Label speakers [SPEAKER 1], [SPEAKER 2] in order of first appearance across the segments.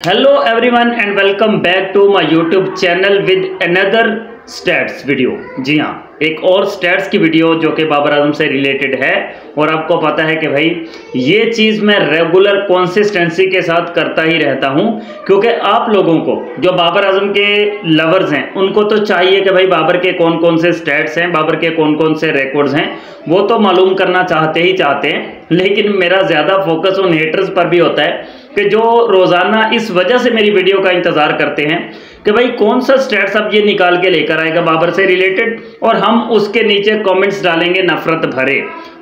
[SPEAKER 1] Hello everyone and welcome back to my YouTube channel with another stats video जी हाँ एक और stats की video जो कि बाबर आज़म से रिलेटेड है और आपको पता है कि भाई, ये चीज़ मैं रेगुलर कॉन्सिस्टेंसी के साथ करता ही रहता हूँ क्योंकि आप लोगों को, जो बाबर आज़म के लवर्स हैं, उनको तो चाहिए कि भाई बाबर के कौन कौन से स्टैट्स हैं, बाबर के कौन कौन से रिकॉर्ड्स हैं, वो तो मालूम करना चाहते ही चाहते हैं, लेकिन मेरा ज़्यादा फोकस उन हेटर्स पर भी होता है कि जो रोज़ाना इस वजह से मेरी वीडियो का इंतज़ार करते हैं कि भाई कौन सा स्टेट्स अब ये निकाल के लेकर आएगा बाबर से रिलेटेड और हम उसके नीचे कमेंट्स डालेंगे, नफरत भरे।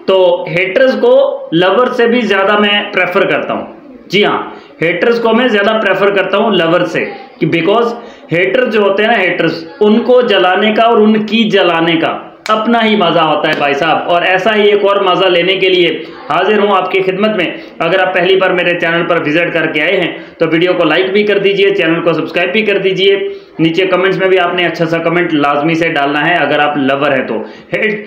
[SPEAKER 1] तो हेटर्स को लवर से भी ज़्यादा मैं प्रेफर करता हूँ। जी हाँ हेटर्स को मैं ज़्यादा प्रेफर करता हूँ लवर से कि बिकॉज़ हेटर जो होते हैं ना हेटर्स उनको जलाने का और उनकी जलाने का अपना ही मज़ा होता है भाई साहब। और ऐसा ही एक और मज़ा लेने के लिए हाजिर हूँ आपकी खिदमत में। अगर आप पहली बार मेरे चैनल पर विज़िट करके आए हैं तो वीडियो को लाइक भी कर दीजिए, चैनल को सब्सक्राइब भी कर दीजिए। नीचे कमेंट्स में भी आपने अच्छा सा कमेंट लाजमी से डालना है, अगर आप लवर हैं तो।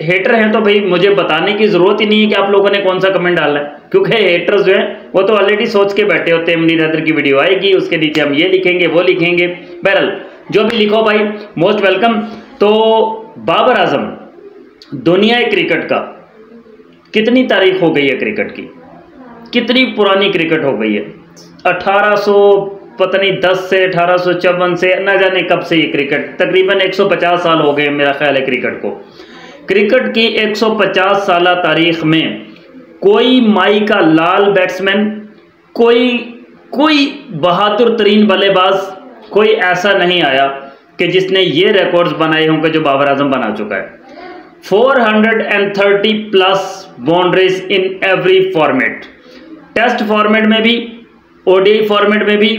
[SPEAKER 1] हेटर हैं तो भाई, मुझे बताने की ज़रूरत ही नहीं है कि आप लोगों ने कौन सा कमेंट डालना है। क्योंकि हेटर्स जो है, वो तो ऑलरेडी सोच के बैठे होते हैं, मनीर हैदर की वीडियो आएगी, उसके नीचे हम ये लिखेंगे, वो लिखेंगे। बहरल जो भी लिखो भाई मोस्ट वेलकम तो बाबर आज़म दुनिया क्रिकेट का। कितनी तारीख हो गई है क्रिकेट की? कितनी पुरानी क्रिकेट हो गई है? 1800 पता नहीं 10 से, अठारह से न जाने कब से ये क्रिकेट, तकरीबन 150 साल हो गए मेरा ख्याल है क्रिकेट को। क्रिकेट की 150 साल तारीख में कोई माई का लाल बैट्समैन, कोई कोई बहादुर तरीन बल्लेबाज, कोई ऐसा नहीं आया कि जिसने ये रिकॉर्ड्स बनाए होंगे जो बाबर आज़म बना चुका है। 430 plus boundaries in every format test format में भी ओडीआई फॉर्मेट में भी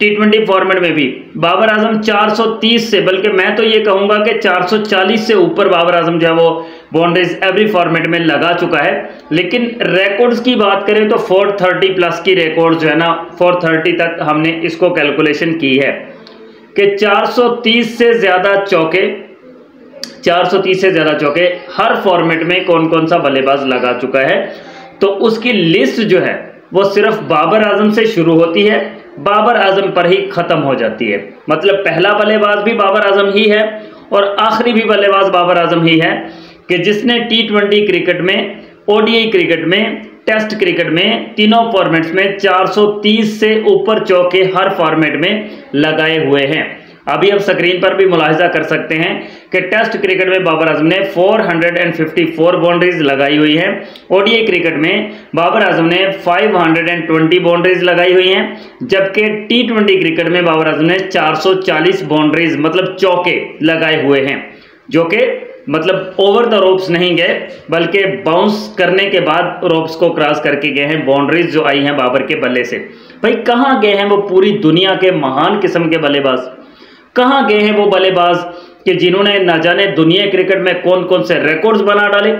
[SPEAKER 1] टी ट्वेंटी फॉर्मेट में भी. बाबर आज़म 430 से बल्कि मैं तो ये कहूँगा कि 440 से ऊपर बाबर आज़म जो है वो बाउंड्रीज एवरी फॉर्मेट में लगा चुका है. लेकिन रिकॉर्ड्स की बात करें तो 430 प्लस की रिकॉर्ड जो है ना 430 तक हमने इसको कैलकुलेशन की है कि 430 से ज़्यादा चौके 430 से ज़्यादा चौके हर फॉर्मेट में कौन कौन सा बल्लेबाज लगा चुका है। तो उसकी लिस्ट जो है, वो सिर्फ़ बाबर आज़म से शुरू होती है। बाबर आज़म पर ही ख़त्म हो जाती है। मतलब पहला बल्लेबाज भी बाबर आज़म ही है और आखिरी भी बल्लेबाज बाबर आज़म ही है कि जिसने टी ट्वेंटी क्रिकेट में ओडीआई क्रिकेट में टेस्ट क्रिकेट में, तीनों फॉर्मेट्स में 430 से ऊपर चौके हर फॉर्मेट में लगाए हुए हैं। अभी आप स्क्रीन पर भी मुलाहिजा कर सकते हैं कि टेस्ट क्रिकेट में बाबर आज़म ने 454 बाउंड्रीज लगाई हुई है। ओडीआई क्रिकेट में बाबर आज़म ने 520 बाउंड्रीज लगाई हुई हैं, जबकि टी क्रिकेट में बाबर आज़म ने 440 बाउंड्रीज मतलब चौके लगाए हुए हैं, जो कि मतलब ओवर द रोप्स नहीं गए, बल्कि बाउंस करने के बाद रोप्स को क्रॉस करके गए हैं बाउंड्रीज जो आई हैं बाबर के बल्ले से। भाई कहाँ गए हैं वो पूरी दुनिया के महान किस्म के बल्लेबाज? कहाँ गए हैं वो बल्लेबाज कि जिन्होंने न जाने दुनिया क्रिकेट में कौन कौन से रिकॉर्ड्स बना डाले,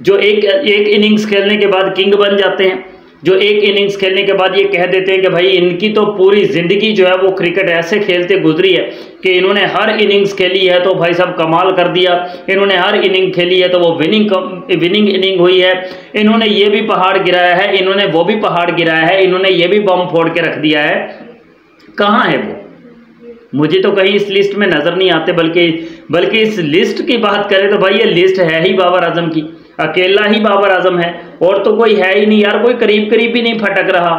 [SPEAKER 1] जो एक एक इनिंग्स खेलने के बाद किंग बन जाते हैं, जो एक इनिंग्स खेलने के बाद ये कह देते हैं कि भाई इनकी तो पूरी ज़िंदगी जो है वो क्रिकेट ऐसे खेलते गुजरी है कि इन्होंने हर इनिंग्स खेली है तो भाई साहब कमाल कर दिया, इन्होंने हर इनिंग खेली है तो वो विनिंग विनिंग इनिंग हुई है, इन्होंने ये भी पहाड़ गिराया है, इन्होंने वो भी पहाड़ गिराया है, इन्होंने ये भी बम फोड़ के रख दिया है, कहाँ है वो? मुझे तो कहीं इस लिस्ट में नज़र नहीं आते, बल्कि बल्कि इस लिस्ट की बात करें तो भाई ये लिस्ट है ही बाबर आज़म की। अकेला ही बाबर आज़म है। और तो कोई है ही नहीं यार, कोई करीब करीब भी नहीं फटक रहा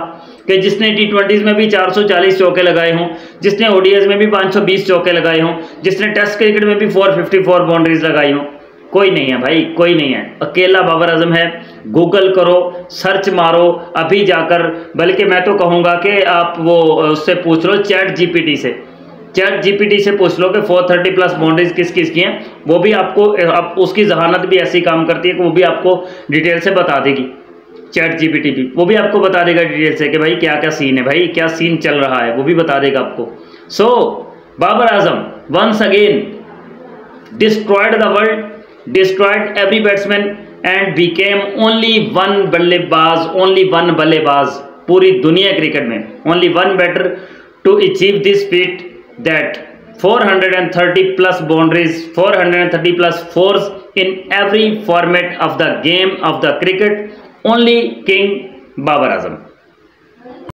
[SPEAKER 1] कि जिसने टी ट्वेंटीज़ में भी 440 चौके लगाए हों, जिसने ओडीएस में भी 520 चौके लगाए हों, जिसने टेस्ट क्रिकेट में भी 454 बाउंड्रीज लगाई हों। कोई नहीं है भाई, कोई नहीं है। अकेला बाबर आज़म है। गूगल करो सर्च मारो, अभी जाकर, बल्कि मैं तो कहूँगा कि आप वो, उससे पूछ लो चैट जीपीटी से। चैट जीपीटी से पूछ लो कि 430 प्लस बाउंड्रीज किस किस की हैं वो भी आपको आप उसकी जहानत भी ऐसी काम करती है कि वो भी आपको डिटेल से बता देगी। चैट जीपीटी भी वो भी आपको बता देगा डिटेल से कि भाई क्या क्या सीन है भाई क्या सीन चल रहा है वो भी बता देगा आपको। So so, Babar Azam once again destroyed the world destroyed every batsman and became only one बल्लेबाज ओनली वन बल्लेबाज पूरी दुनिया क्रिकेट में only one batter to achieve this feat that 430 plus boundaries 430 plus fours in every format of the game of the cricket only king babar azam